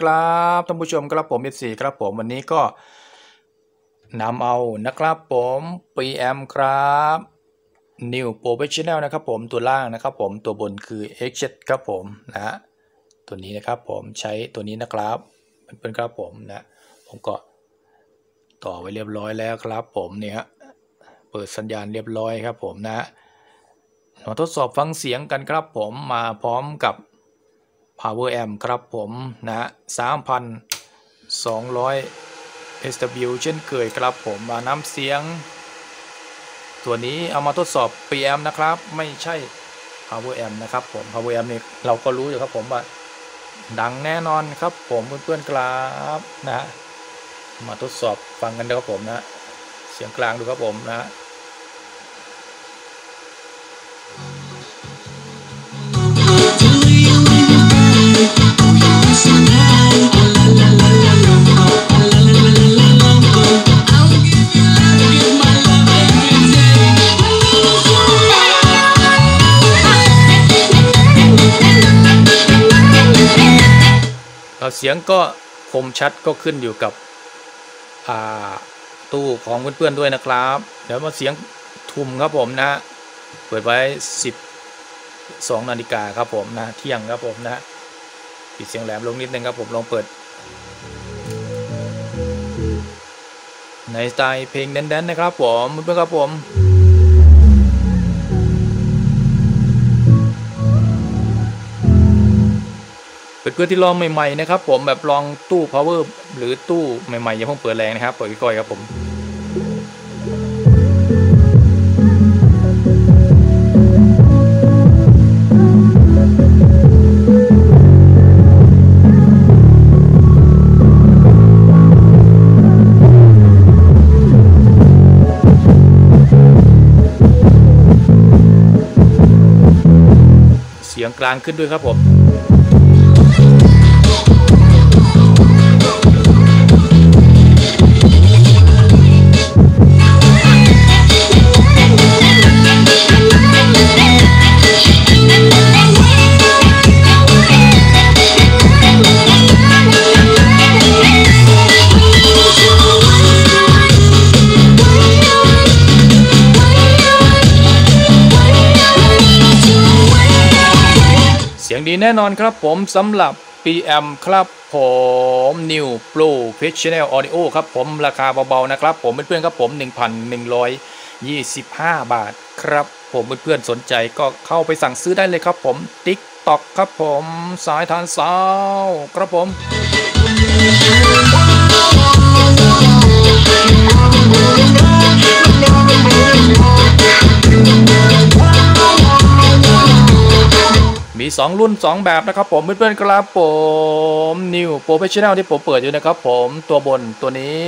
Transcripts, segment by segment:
นๆครับท่านผู้ชมครับผมเอสีครับผมวันนี้ก็นำเอานะครับผม PM ครับ New Professional นะครับผมตัวล่างนะครับผมตัวบนคือ X ครับผมนะฮะตัวนี้นะครับผมใช้ตัวนี้นะครับเพื่อนครับผมนะผมก็ต่อไว้เรียบร้อยแล้วครับผมเนี่ยเปิดสัญญาณเรียบร้อยครับผมนะมาทดสอบฟังเสียงกันครับผมมาพร้อมกับ Power Amp ครับผมนะฮะ3,200 SW เช่นเคยครับผมมาน้ำเสียง ตัวนี้เอามาทดสอบ PM นะครับ ไม่ใช่ Power Amp นะครับผม Power Amp นี่เราก็รู้อยู่ครับผมว่าดังแน่นอนครับผมเพื่อนๆครับนะฮะมาทดสอบฟังกันนะครับผมนะเสียงกลางดูครับผมนะ เสียงก็คมชัดก็ขึ้นอยู่กับตู้ของเพื่อนๆด้วยนะครับ เดี๋ยวมาเสียงทุ่มครับผมนะ เปิดไว้ 12นาฬิกาครับผมนะ เที่ยงครับผมนะ ปิดเสียงแหลมลงนิดนึงครับผมลองเปิด ในสไตล์เพลงแดนๆนะครับผมเพื่อนๆครับผม เพื่อนๆที่ลองใหม่ๆนะครับผมแบบลองตู้ power หรือตู้ใหม่ๆอย่าเพิ่งเปิดแรงนะครับเปิดก่อยครับผมเสียงกลางขึ้นด้วยครับผม ดีแน่นอนครับผมสำหรับ PM ครับผม New Pro Professional Audio ครับผมราคาเบาๆนะครับผมเพื่อนๆครับผม 1,125 บาทครับผมเพื่อนๆสนใจก็เข้าไปสั่งซื้อได้เลยครับผม TikTok ครับผมสายทานสาวครับผม มี 2 รุ่น 2 แบบนะครับผมเพื่อนๆครับผม New Professional ที่ผมเปิดอยู่นะครับผมตัวบนตัวนี้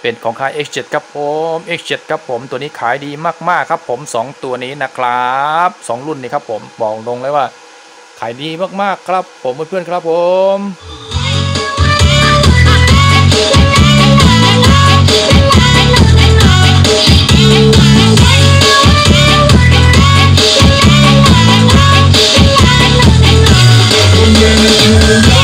เป็นของค่าย X7 ครับผม X7 ครับผมตัวนี้ขายดีมากๆครับผม 2 ตัวนี้นะครับ 2 รุ่นนี้ครับผมบอกตรงเลยว่า ขายดีมากๆครับผมเพื่อนๆครับผม ร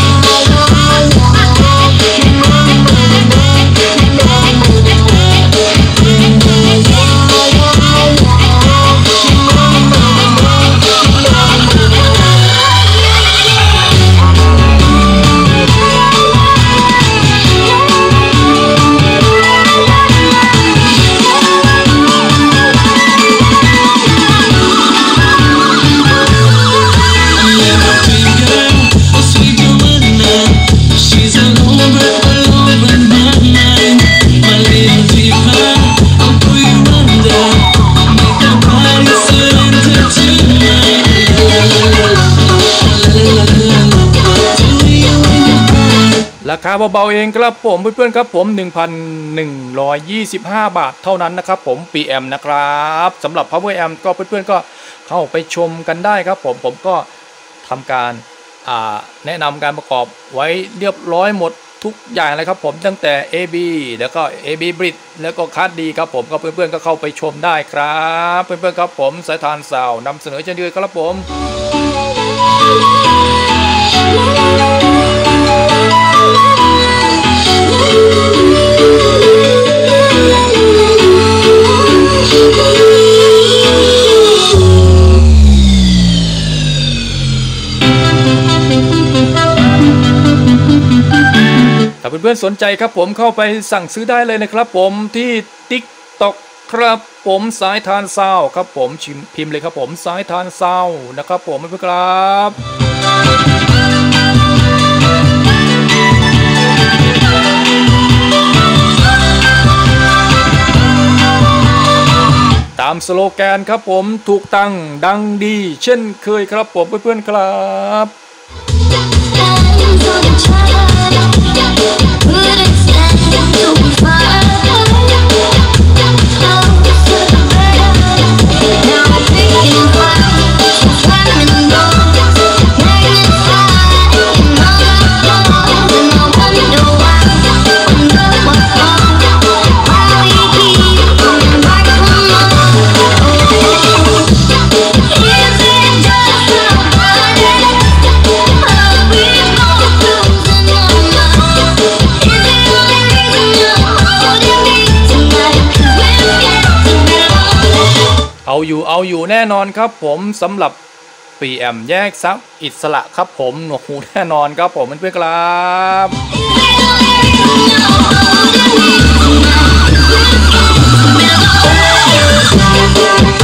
าคาเบาๆเองครับผมเพื่อนๆครับผม 1,125 บาทเท่านั้นนะครับผม PM นะครับสำหรับ Power Amp ก็เพื่อนๆก็เข้าไปชมกันได้ครับผมผมก็ทำการแนะนำการประกอบไว้เรียบร้อยหมดทุกอย่างเลยครับผมตั้งแต่ AB แล้วก็ AB Bridge แล้วก็คัดดีครับผมก็เพื่อนๆก็เข้าไปชมได้ครับ เพื่อนๆครับผมสายทานสาวนำเสนอเช่นเดียวกันครับผม ถ้าเพื่อนๆสนใจครับผมเข้าไปสั่งซื้อได้เลยนะครับผมที่ TikTok ครับผมสายทานซาวครับผมชิมพิมพ์เลยครับผมสายทานซาวนะครับผมเพื่อนๆครับตามสโลแกนครับผมถูกตั้งดังดี เช่นเคยครับผมเพื่อนๆครับ Put it down, you เอาอยู่เอาอยู่แน่นอนครับผมสำหรับปีแอมแยกซับอิสระครับผมหนวกหูแน่นอนครับผมเพื่อนๆครับ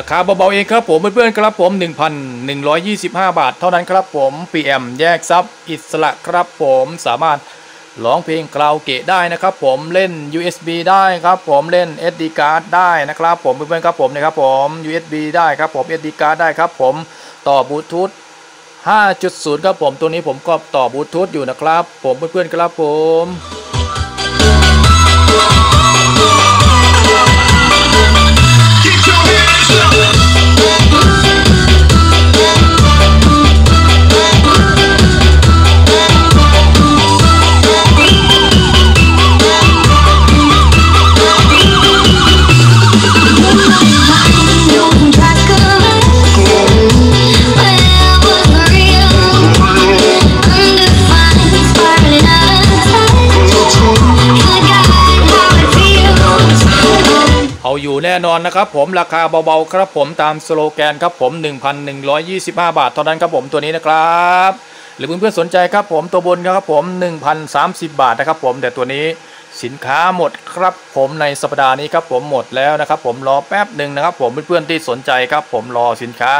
ราคาเบาๆเองครับผมเพื่อนๆครับผม 1,125 บาท เท่านั้นครับผม PM แยกซับอิสระครับผมสามารถร้องเพลงคราโอเกะได้นะครับผมเล่น USB ได้ครับผมเล่น SD card ได้นะครับผมเพื่อนๆครับผมนะครับผม USB ได้ครับผม SD card ได้ครับผมต่อบลูทูธ5.0 ครับผมตัวนี้ผมก็ต่อบลูทูธอยู่นะครับ ผมเพื่อนๆครับผม Let's. น่นอนนะครับผมราคาเบาๆครับผมตามสโลแกนครับผม 1,125 บาทเท่านั้นครับผมตัวนี้นะครับ หรือเพื่อนๆสนใจครับผมตัวบนครับผม 1,030 บาทนะครับผมแต่ตัวนี้สินค้าหมดครับผมในสัปดาห์นี้ครับผมหมดแล้วนะครับผมรอแป๊บหนึ่งนะครับผมเพื่อนๆที่สนใจครับผมรอสินค้า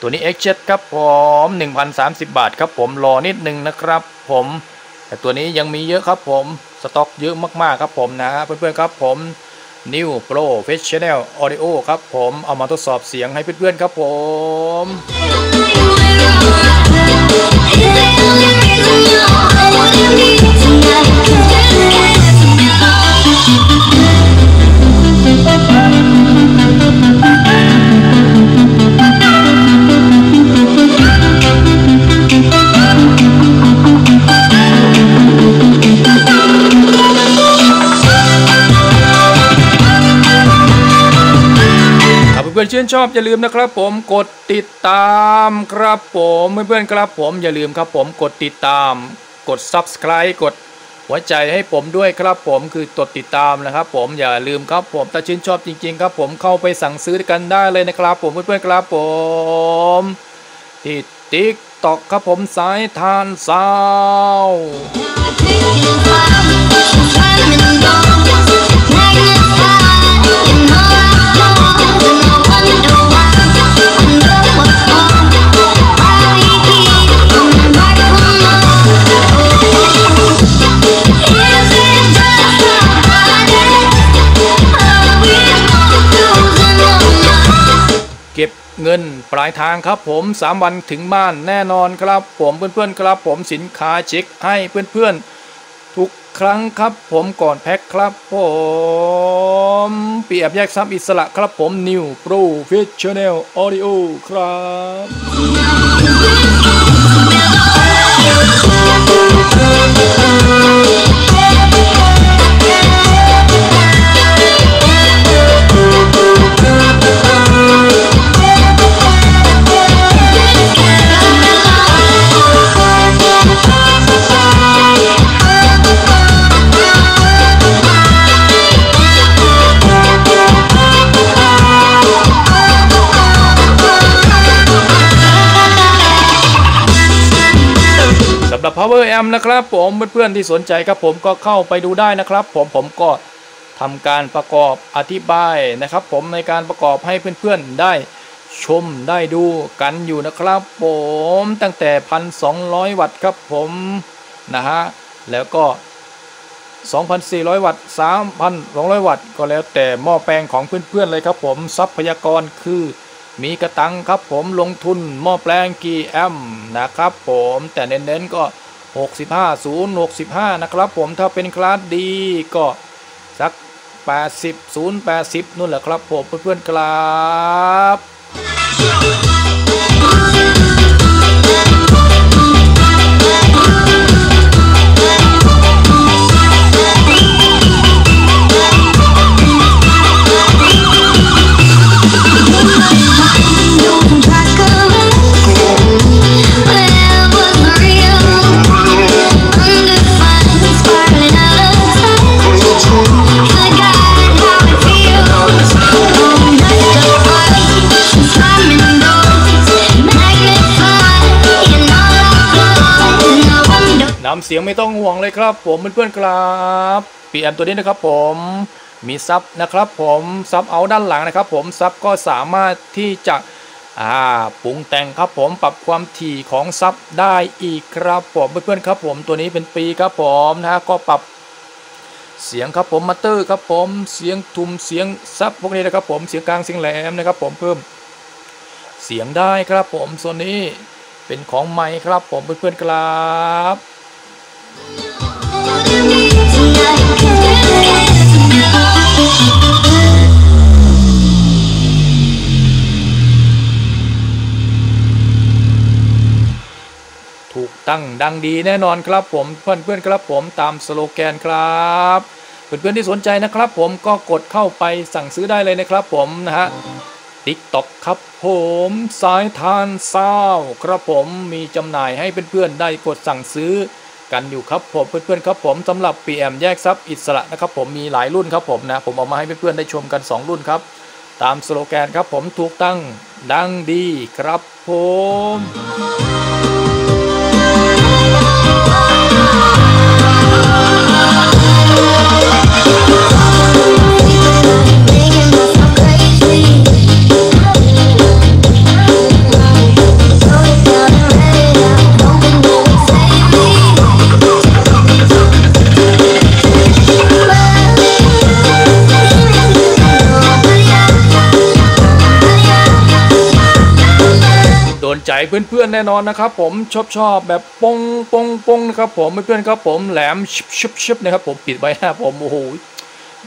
ตัวนี้ x อ h ครับผม1,030 บาทครับผมรอนิดนึงนะครับผม แต่ตัวนี้ยังมีเยอะครับผมสต็อกเยอะมากๆครับผมนะเพื่อนๆครับผม New Professional Audio ครับผมเอามาทดสอบเสียงให้เพื่อนๆครับผม พื่อนๆชื่นชอบอย่าลืมนะครับผมกดติดตามครับผมเพื่อนๆครับผมอย่าลืมครับผมกดติดตาม กด subscribe กดหัวใจให้ผมด้วยครับผมคือกดติดตามนะครับ ผมอย่าลืมครับผมถ้าชื่นชอบจริง ๆ ครับ ผมเข้าไปสั่งซื้อกันได้เลยนะครับ ผมเพื่อนๆครับผมที่ติ๊กตอกครับผมสายทานซาว เงินปลายทางครับผม 3 วันถึงบ้านแน่นอนครับ ผมเพื่อนๆครับผมสินค้าเช็คให้เพื่อนๆ ทุกครั้งครับผมก่อนแพ็คครับผมเปียบแยกซับอิสระครับผม New Professional Audio ครับสำหรับ Power Amp นะครับ ผมเพื่อนๆที่สนใจครับผมก็เข้าไปดูได้นะครับ ผมผมก็ทำการประกอบอธิบายนะครับ ผมในการประกอบให้เพื่อนๆได้ชมได้ดูกันอยู่นะครับ ผมตั้งแต่ 1,200 วัตต์ครับผมนะฮะแล้วก็ 2,400 วัตต์ 3,200 วัตต์ ก็แล้วแต่หม้อแปลงของเพื่อนๆเลยครับผมทรัพยากรคือ มีกระตังครับผมลงทุนหม้อแปลงกี่แอมนะครับผมแต่เน้นๆก็ 65 0 65 นะครับผมถ้าเป็นคลาสดีก็สัก 80 0 80 นู่นแหละครับผมเพื่อนๆครับ เสียงไม่ต้องห่วงเลยครับ ผมเพื่อนๆครับ preamp ตัวนี้นะครับผมมี sub นะครับผม sub เอาด้านหลังนะครับ ผม sub ก็สามารถที่จะอ่าปรุงแต่งครับผมปรับความถี่ของ sub ได้อีกครับผมเพื่อนๆครับผมตัวนี้เป็น pre ครับผมนะฮะก็ปรับเสียงครับผม master ครับผมเสียงทุ้มเสียง sub พวกนี้นะครับ ผมเสียงกลางเสียงแหลมนะครับ ผมเพิ่มเสียงได้ครับผมส่วนนี้เป็นของไมค์ครับผมเพื่อนๆครับ ถูกตั้งดังดีแน่นอนครับผมเพื่อนเพื่อนครับผมตามสโลแกนครับเพื่อนเพื่อนๆที่สนใจนะครับผมก็กดเข้าไปสั่งซื้อได้เลยนะครับผมนะฮะTikTok ครับผมสายธาร Sound ครับผมมีจำหน่ายให้เพื่อนๆได้กดสั่งซื้อ กันอยู่ครับผมเพื่อนๆครับผมสำหรับ PM แยกทรัพย์อิสระนะครับผมมีหลายรุ่นครับผมนะผมเอามาให้เพื่อนๆได้ชมกัน 2 รุ่นครับ ตามสโลแกนครับผมถูกตังค์ดังดีครับผม เพื่อนๆแน่นอนนะครับผมชอบชอบแบบปงปงปงนะครับผมเพื่อนๆครับผมแหลมชิบชิบชิบนะครับผมปิดไว้หน้าผมโอ้โห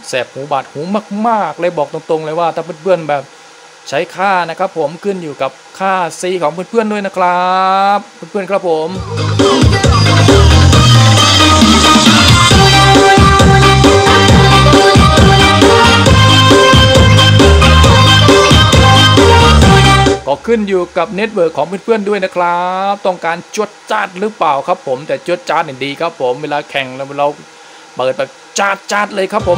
แสบหูบาดหูมากๆ เลยบอกตรงๆเลยว่าถ้าเพื่อนๆแบบใช้ค่านะครับผมขึ้นอยู่กับค่าซีของเพื่อนๆด้วยนะครับ เพื่อนๆครับผม ก็ขึ้นอยู่กับ network ของเพื่อนๆด้วยนะครับ ต้องการจวดจ้าดหรือเปล่าครับผม แต่จวดจ้าดเนี่ยดีครับผม เวลาแข่งแล้วเราเปิดแบบจ้าดจ้าดเลยครับผม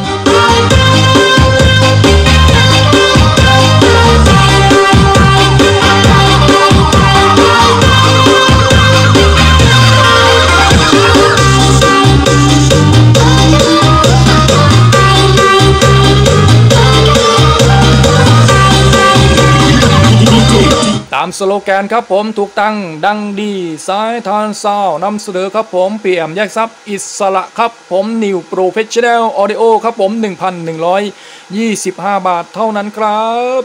ามสโลแกนครับผมถูกตังค์ดังดีสายธาร Sound นำเสนอครับผม preamp แยก sub อิสระครับผม New Professional Audio ครับผม 1,125 บาทเท่านั้นครับ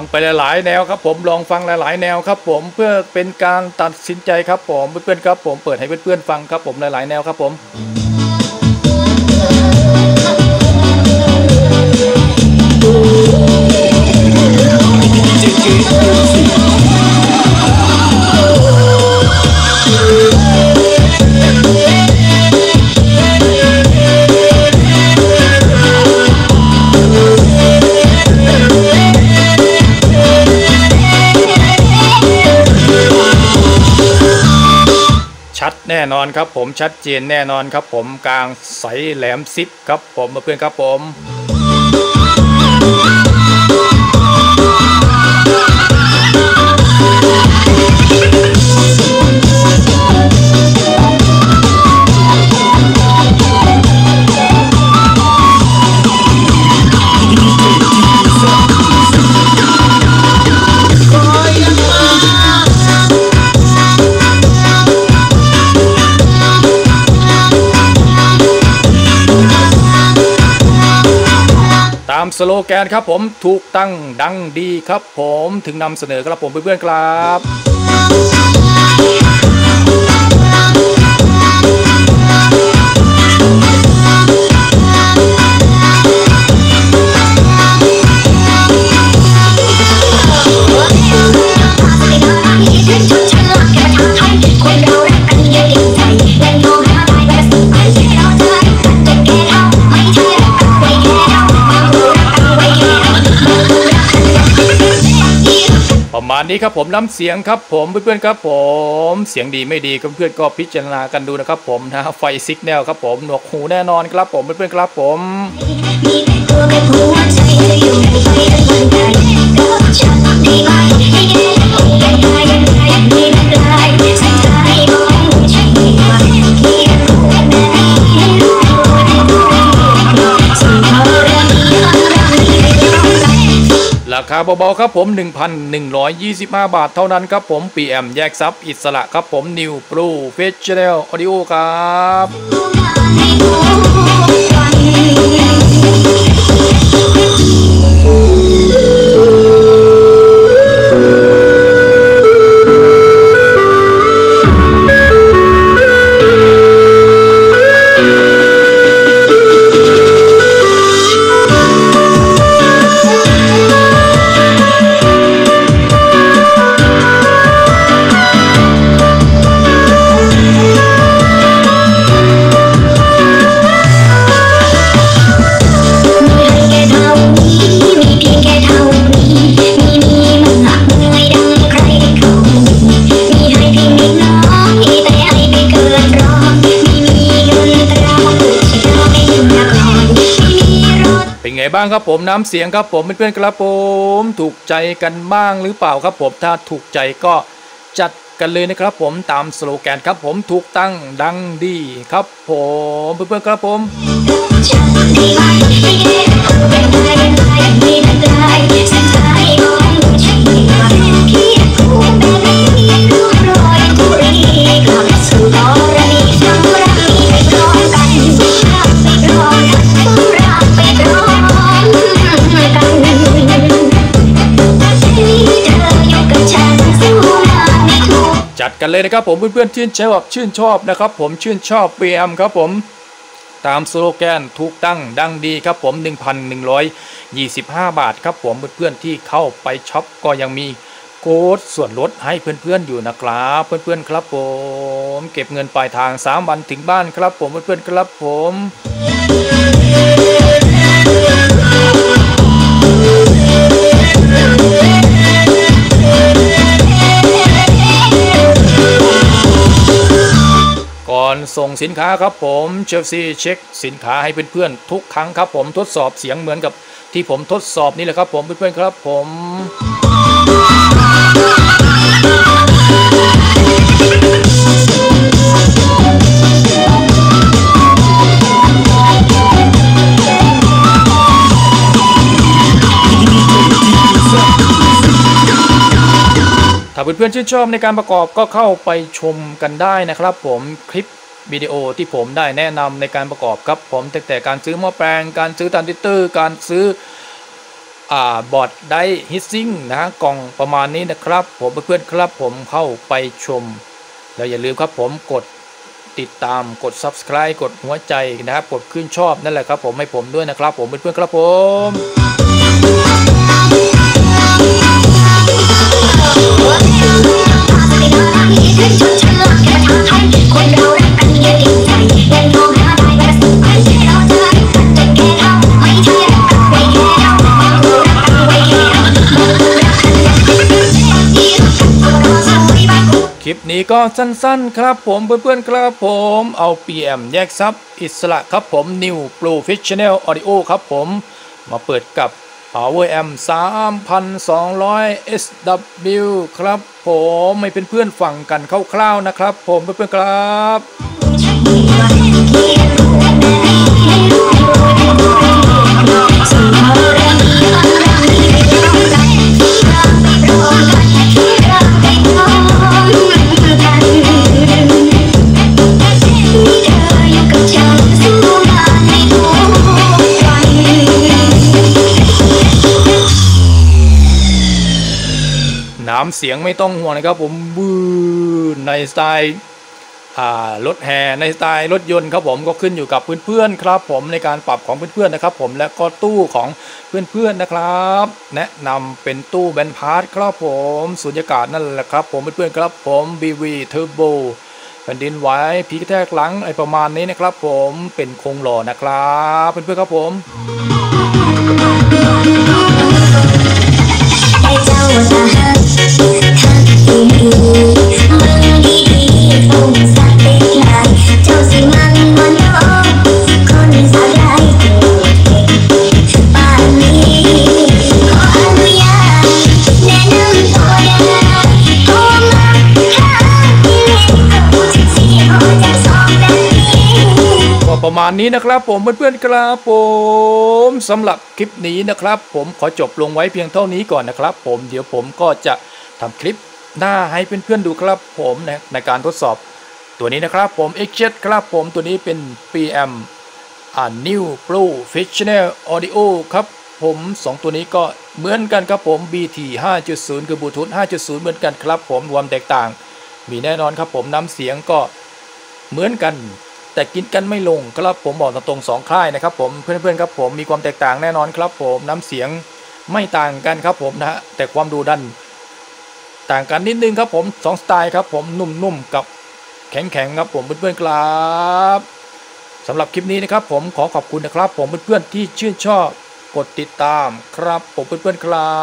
งไปหลาย ๆ แนวครับผมลองฟังหลาย ๆ แนวครับผมเพื่อเป็นการตัดสินใจครับผมเพื่อนๆครับผมเปิดให้เพื่อนๆฟังครับผมหลาย ๆ แนวครับผม น่นอนครับผมชัดเจนแน่นอนครับผมกลางใสแหลมซิปครับผมเพื่อนครับผม สโลแกนครับผมถูกตั้งดังดีครับผมถึงนำเสนอครับผมเพื่อนๆครับคนเรารักกันอย่าดิ้นใจเล่นโาประมาณนี้ครับผมน้ำเสียงครับผมเพื่อนๆครับผมเสียงดีไม่ดีเพื่อนๆก็พิจารณากันดูนะครับผมนะไฟ signal ครับผมหนวกหูแน่นอนครับผมเพื่อนๆครับผมมีแต่ตัวกับหัวใจจะอยู่ในไฟทั้งวันใจก็ฉันได้ไห ราคาเบาๆครับผม 1,125 บาทเท่านั้นครับผมปีแอมแยกซับอิสระครับผม New Pro f e s t i v a l Audio ครับ บ้างครับผมน้ำเสียงครับผมเพื่อนๆครับผมถูกใจกันบ้างหรือเปล่าครับผมถ้าถูกใจก็จัดกันเลยนะครับผมตามสโลแกนครับผมถูกตั้งดังดีครับผมเพื่อนๆครับผมฉันได้ไหมให้แค่เจัดกันเลยนะครับผมเพื่อนๆชื่นชอบชื่นชอบนะครับผมชื่นชอบ PM ครับผมตามสโลแกนถูกตั้งดังดีครับผม 1,125 บาทครับผมเพื่อนๆที่เข้าไปช็อปก็ยังมีโค้ดส่วนลดให้เพื่อนๆอยู่นะครับเพื่อนๆครับผม เก็บเงินปลายทาง 3 วันถึงบ้านครับผมเพื่อนๆครับผม อนส่งสินค้าครับผมเชลซีเช็คสินค้าให้เพื่อนๆทุกครั้งครับผมทดสอบเสียงเหมือนกับที่ผมทดสอบนี่แหละครับผมเพื่อนๆครับผมถ้าเพื่อนๆชื่นชอบในการประกอบก็เข้าไปชมกันได้นะครับผมคลิป วิดีโอที่ผมได้แนะนำในการประกอบครับผมตั้งแต่การซื้อหม้อแปลง การซื้อตันติเตอร์ การซื้ออ่าบอร์ดได้ฮิตซิ่งนะกล่องประมาณนี้นะครับ ผมเพื่อนๆครับผมเข้าไปชม แล้วอย่าลืมครับผมกดติดตามกด subscribe กดหัวใจนะครับ กดขึ้นชอบนั่นแหละครับ ผมให้ผมด้วยนะครับ ผมเพื่อนๆครับผมคนเราได้ คลิปนี้ก็สั้นๆครับผมเพื่อนๆครับผมเอาเปียมแยกซับอิสระครับผม New Blue Fish Channel Audio ครับผม มาเปิดกับ Power Amp 3200 SW ครับผมไม่เป็นเพื่อนฝั่งกันคร่าวๆนะครับ ผมเพื่อนๆครับ น้ำเสียงไม่ต้องห่วงนะครับ ผมบูนในสไตล์รถแห่ในสไตล์รถยนต์ครับผมก็ขึ้นอยู่กับเพื่อนๆครับ ผมในการปรับของเพื่อนๆนะครับ ผมและก็ตู้ของเพื่อนๆนะครับ แนะนำเป็นตู้แบนพาร์ทครับผมสุญญากาศนั่นแหละครับ ผมเพื่อนๆครับผม BV Turbo แผ่นดินไหวพีกแทกหลังไอประมาณนี้นะครับ ผมเป็นคงหล่อนะครับเพื่อนๆครับผม ไอ้ ประมาณนี้นะครับผมเพื่อนๆครับผมสำหรับคลิปนี้นะครับ ผมขอจบลงไว้เพียงเท่านี้ก่อนนะครับ ผมเดี๋ยวผมก็จะทำคลิปหน้าให้เพื่อนๆดูครับ ผมนะในการทดสอบตัวนี้นะครับผม x 7ครับผมตัวนี้เป็น PM อ่า New Professional Audio ครับผม 2 ตัวนี้ก็เหมือนกันครับผม BT 5.0 คือบลูทูธ5.0 เหมือนกันครับผมควมแตกต่าง มีแน่นอนครับผมน้ำเสียงก็เหมือนกัน แต่กินกันไม่ลงครับผมบอกตรงๆสองค่ายนะครับผมเพื่อนๆครับผมมีความแตกต่างแน่นอนครับผมน้ำเสียงไม่ต่างกันครับผมนะฮะแต่ความดูดัน ต่างกันนิดนึงครับผมสองสไตล์ครับผมนุ่มๆกับแข็งๆครับผมเพื่อนๆครับสำหรับคลิปนี้นะครับผมขอขอบคุณนะครับ ผมเพื่อนๆที่ชื่นชอบกดติดตามครับผมเพื่อนๆครั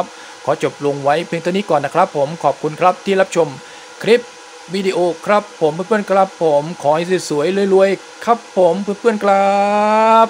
บ ขอจบลงไว้เพียงเท่านี้ก่อนนะครับ ผมขอบคุณครับที่รับชมคลิป วิดีโอครับผมเพื่อนๆครับผมขอให้สวยๆรวยๆครับผมเพื่อนๆครับ